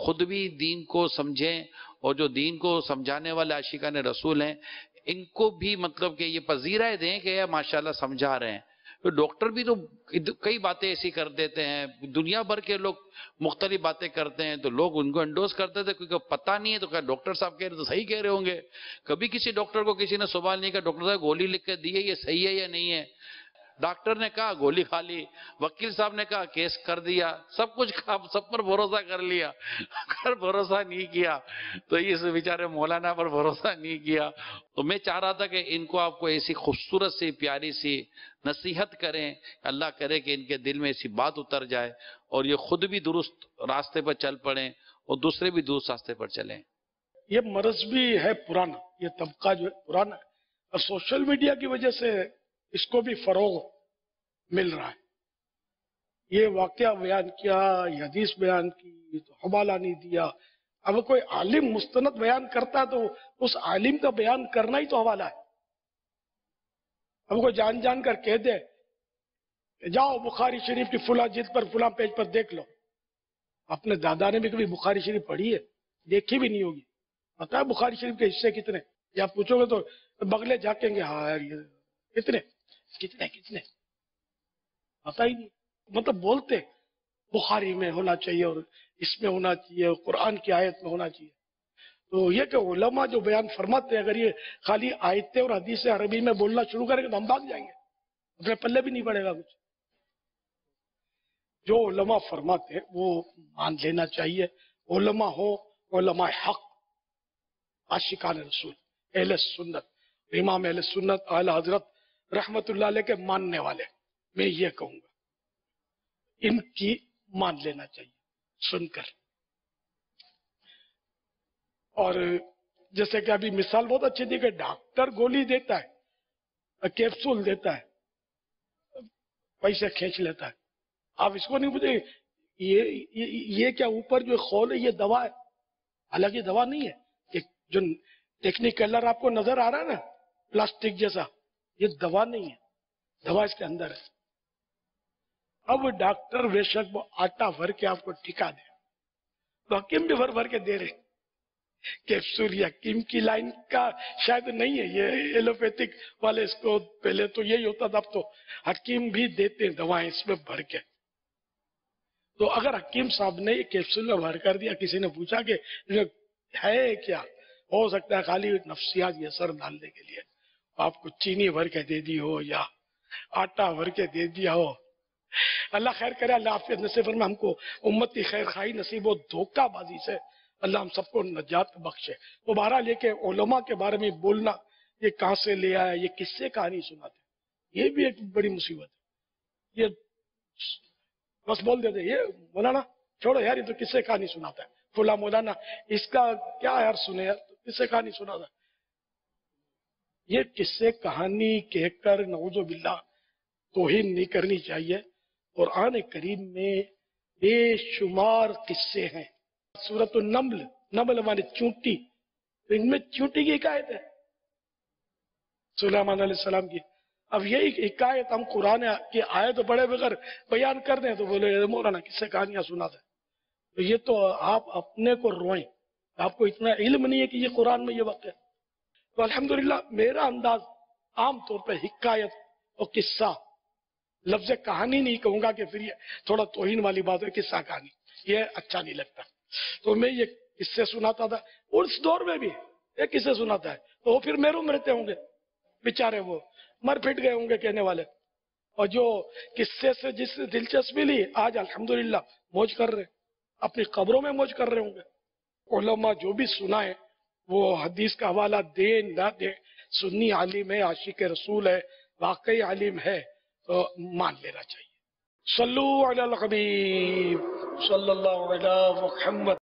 खुद भी दीन को समझें और जो दीन को समझाने वाले आशिका ने रसूल हैं, इनको भी मतलब कि ये पजीरा दें कि माशाल्लाह समझा रहे हैं। तो डॉक्टर भी तो कई बातें ऐसी कर देते हैं, दुनिया भर के लोग मुख्तलिफ़ बातें करते हैं तो लोग उनको एंडोज करते थे, क्योंकि पता नहीं है तो क्या डॉक्टर साहब कह रहे तो सही कह रहे होंगे। कभी किसी डॉक्टर को किसी ने सवाल नहीं कहा डॉक्टर साहब गोली लिख के दी है, ये सही है या नहीं है? डॉक्टर ने कहा, गोली खा ली। वकील साहब ने कहा, केस कर दिया। सब कुछ कहा सब पर भरोसा कर लिया। अगर भरोसा नहीं किया तो इस बेचारे मौलाना पर भरोसा नहीं किया। तो मैं चाह रहा था कि इनको आपको ऐसी खूबसूरत सी, प्यारी सी नसीहत करें। अल्लाह करे कि इनके दिल में ऐसी बात उतर जाए और ये खुद भी दुरुस्त रास्ते पर चल पड़े और दूसरे भी दुरुस्त रास्ते पर चलें। ये मरज भी है पुराना। ये तबका जो है पुराना है। और सोशल मीडिया की वजह से इसको भी फरोग मिल रहा है। ये वाक्य बयान किया हदीस बयान की तो हवाला नहीं दिया। अब कोई आलिम मुस्तनद बयान करता तो उस आलिम का बयान करना ही तो हवाला है। अब कोई जान जान कर कह दे, जाओ बुखारी शरीफ की फुला जिद पर, फुला पेज पर देख लो। अपने दादा ने भी कभी बुखारी शरीफ पढ़ी है? देखी भी नहीं होगी। पता है बुखारी शरीफ के हिस्से कितने? या पूछोगे तो बगले झाकेंगे हाँ यार, ये कितने कितने कितने? पता ही नहीं। मतलब बोलते, बुखारी में होना चाहिए और इसमें होना चाहिए कुरान की आयत में होना चाहिए। तो ये कि उलमा जो बयान फरमाते हैं, अगर ये खाली आयतें और हदीस अरबी में बोलना शुरू करेंगे तो हम भाग जाएँगे। अपने पल्ले भी नहीं पड़ेगा कुछ। जो उलमा फरमाते हैं, वो मान लेना चाहिए। उलमा हो, उलमा हक, आशिकान रसूल, अहल सुन्नत, इमाम अहल सुन्नत अहल हज़रत रहमत के मानने वाले मैं ये कहूँगा इनकी मान लेना चाहिए सुनकर। और जैसे कि अभी मिसाल बहुत अच्छी दी कि डॉक्टर गोली देता है कैप्सूल देता है पैसे खींच लेता है। आप इसको नहीं बुझे ये, ये ये क्या ऊपर जो खोल है ये दवा है? हालाँकि दवा नहीं है एक जो टेक्निक कलर आपको नज़र आ रहा है ना प्लास्टिक जैसा ये दवा नहीं है, दवा इसके अंदर है। अब डॉक्टर बेशक वो आटा भर के आपको टिका दे तो हकीम भी भर भर के दे रहे कैप्सूल या किम की लाइन का शायद नहीं है, ये एलोपैथिक वाले इसको पहले तो यही होता था, अब तो हकीम भी देते हैं दवाएँ इसमें भर के। तो अगर हकीम साहब ने ये कैप्सूल में भर कर दिया, किसी ने पूछा कि, है क्या? हो सकता है खाली नफ्सियात ये असर डालने के लिए। आपको चीनी भर के दे दी हो या आटा भर के दे दिया हो। अल्लाह खैर करे, अल्लाह आफियत नसीब में हमको उम्मत की खैर खाई, नसीब हो धोखाबाजी से अल्लाह हम सबको नजात बख्शे। वो बहरहाल ये के ओलमा के बारे में बोलना, ये कहाँ से ले आया, ये किससे कहानी सुनाते ये भी एक बड़ी मुसीबत है। ये बस बोल देते ये मौलाना, छोड़ो यार, ये तो किससे कहानी सुनाता है? फुला मौलाना, इसका क्या यार सुने यार तो किससे कहानी सुनाता है? ये किस्से कहानी कहकर नवजो बिल्ला तोहिन नहीं करनी चाहिए। और आने करीम में बेशुमार किस्से हैं। सूरत नमल नमल माने चूंटी। तो इनमें चूंटी की हिकायत है। सुलेमान सलाम की। अब यही हिकायत हम कुरान की आयत तो बड़े बगैर बयान कर दें तो बोले मौलाना किससे कहानियाँ सुना दे। तो ये तो आप अपने को रोएँ। आपको इतना इल्म नहीं है कि ये कुरान में ये वक्त है। तो अल्हम्दुलिल्लाह, मेरा अंदाज आमतौर पर हिकायत और किस्सा, लफ्ज कहानी नहीं कहूँगा कि फिर ये थोड़ा तोहिन वाली बात है, किस्सा कहानी, ये अच्छा नहीं लगता। तो मैं ये किस्से सुनाता था, और दौर में भी ये किस्से सुनाता है। तो वो फिर मेरू मरते होंगे, बेचारे वो मर फिट गए होंगे कहने वाले। और जो किस्से से जिस दिलचस्पी ली, आज अल्हम्दुलिल्लाह, मौज कर रहे, अपनी कब्रों में मौज कर रहे होंगे। ओलमा जो भी सुनाए वो हदीस का हवाला दे, ना दे। सुन्नी आलिम है, आशिक रसूल है, वाकई आलिम है तो मान लेना चाहिए। सल्लू अल हबीब, सल्लल्लाहु अलैहि मुहम्मद।